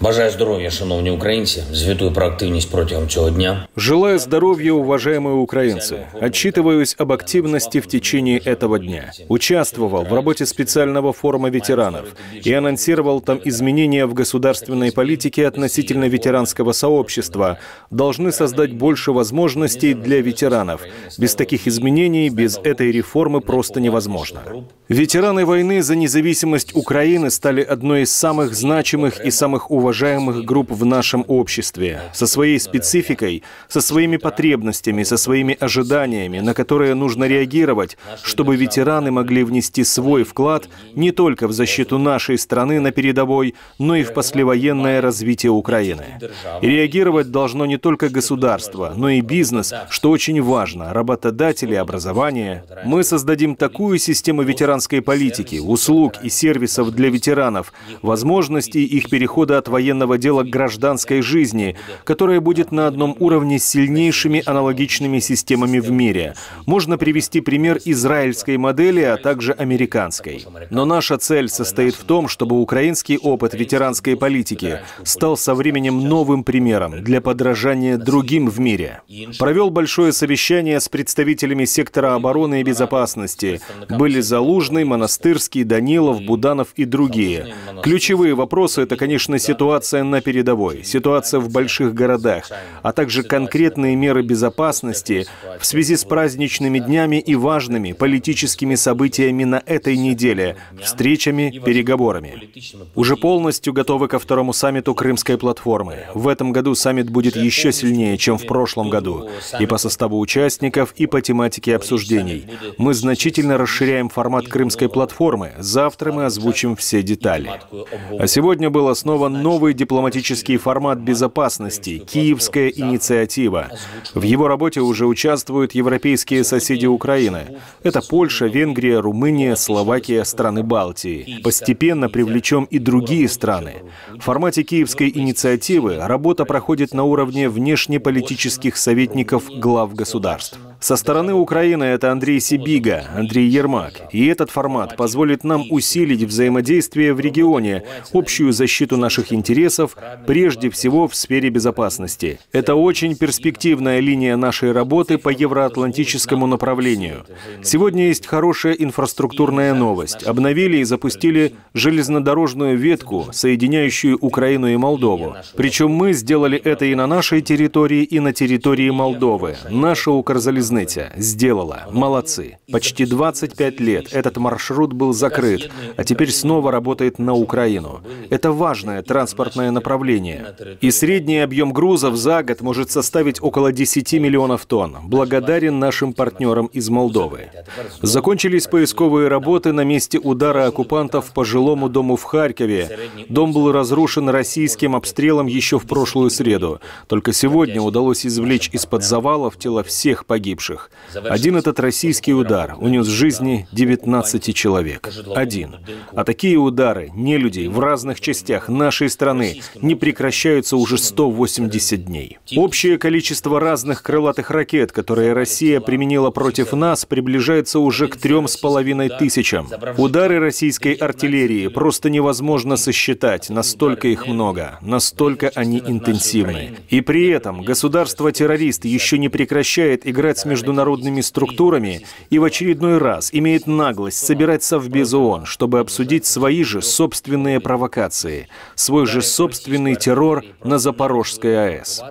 Бажаю здоров'я, шановні українці. Звітую про активність протягом цього дня. Желаю здоровья, уважаемые украинцы. Отчитываюсь об активности в течение этого дня. Участвовал в работе специального форума ветеранов и анонсировал там изменения в государственной политике относительно ветеранского сообщества. Должны создать больше возможностей для ветеранов. Без таких изменений, без этой реформы просто невозможно. Ветераны войны за независимость Украины стали одной из самых значимых и самых уважаемых групп в нашем обществе, со своей спецификой, со своими потребностями, со своими ожиданиями, на которые нужно реагировать, чтобы ветераны могли внести свой вклад не только в защиту нашей страны на передовой, но и в послевоенное развитие Украины. И реагировать должно не только государство, но и бизнес, что очень важно, работодатели, образование. Мы создадим такую систему ветеранской политики, услуг и сервисов для ветеранов, возможностей их перехода от военного дела к гражданской жизни, которая будет на одном уровне с сильнейшими аналогичными системами в мире. Можно привести пример израильской модели, а также американской. Но наша цель состоит в том, чтобы украинский опыт ветеранской политики стал со временем новым примером для подражания другим в мире. Провел большое совещание с представителями сектора обороны и безопасности. Были Залужный, Монастырский, Данилов, Буданов и другие. Ключевые вопросы — это, конечно, ситуация на передовой, ситуация в больших городах, а также конкретные меры безопасности в связи с праздничными днями и важными политическими событиями на этой неделе, встречами, переговорами. Уже полностью готовы ко второму саммиту Крымской платформы. В этом году саммит будет еще сильнее, чем в прошлом году, и по составу участников, и по тематике обсуждений. Мы значительно расширяем формат Крымской платформы. Завтра мы озвучим все детали. А сегодня был основан новый дипломатический формат безопасности – «Киевская инициатива». В его работе уже участвуют европейские соседи Украины. Это Польша, Венгрия, Румыния, Словакия, страны Балтии. Постепенно привлечем и другие страны. В формате «Киевской инициативы» работа проходит на уровне внешнеполитических советников глав государств. Со стороны Украины это Андрей Сибига, Андрей Ермак. И этот формат позволит нам усилить взаимодействие в регионе, общую защиту наших интересов, прежде всего в сфере безопасности. Это очень перспективная линия нашей работы по евроатлантическому направлению. Сегодня есть хорошая инфраструктурная новость. Обновили и запустили железнодорожную ветку, соединяющую Украину и Молдову. Причем мы сделали это и на нашей территории, и на территории Молдовы. Наша Укрзалезница сделала. Молодцы. Почти 25 лет этот маршрут был закрыт, а теперь снова работает на Украину. Это важное транспортное направление. И средний объем грузов за год может составить около 10 миллионов тонн. Благодарен нашим партнерам из Молдовы. Закончились поисковые работы на месте удара оккупантов по жилому дому в Харькове. Дом был разрушен российским обстрелом еще в прошлую среду. Только сегодня удалось извлечь из-под завалов тела всех погибших. Один этот российский удар унес жизни 19 человек. Один. А такие удары не людей в разных частях нашей страны не прекращаются уже 180 дней. Общее количество разных крылатых ракет, которые Россия применила против нас, приближается уже к трем с половиной тысячам. Удары российской артиллерии просто невозможно сосчитать, настолько их много, настолько они интенсивны. И при этом государство-террорист еще не прекращает играть с международными структурами и в очередной раз имеет наглость собирать Совбез ООН, чтобы обсудить свои же собственные провокации, свой же собственный террор на Запорожской АЭС.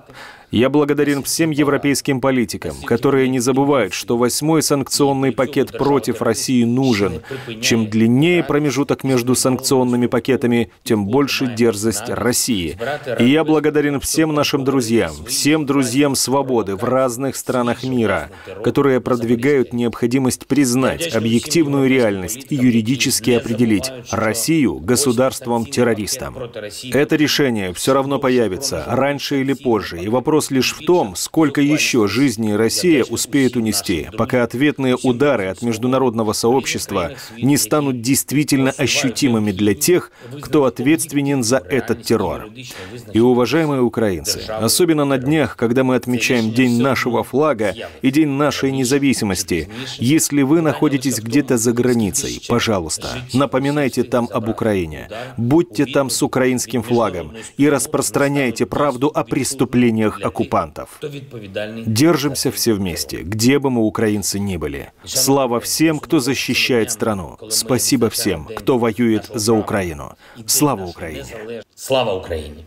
Я благодарен всем европейским политикам, которые не забывают, что восьмой санкционный пакет против России нужен. Чем длиннее промежуток между санкционными пакетами, тем больше дерзость России. И я благодарен всем нашим друзьям, всем друзьям свободы в разных странах мира, которые продвигают необходимость признать объективную реальность и юридически определить Россию государством-террористом. Это решение все равно появится, раньше или позже, и вопрос Вопрос лишь в том, сколько еще жизней Россия успеет унести, пока ответные удары от международного сообщества не станут действительно ощутимыми для тех, кто ответственен за этот террор. И, уважаемые украинцы, особенно на днях, когда мы отмечаем День нашего флага и День нашей независимости, если вы находитесь где-то за границей, пожалуйста, напоминайте там об Украине, будьте там с украинским флагом и распространяйте правду о преступлениях оккупантов. Держимся все вместе, где бы мы, украинцы, ни были. Слава всем, кто защищает страну. Спасибо всем, кто воюет за Украину. Слава Украине! Слава Україні!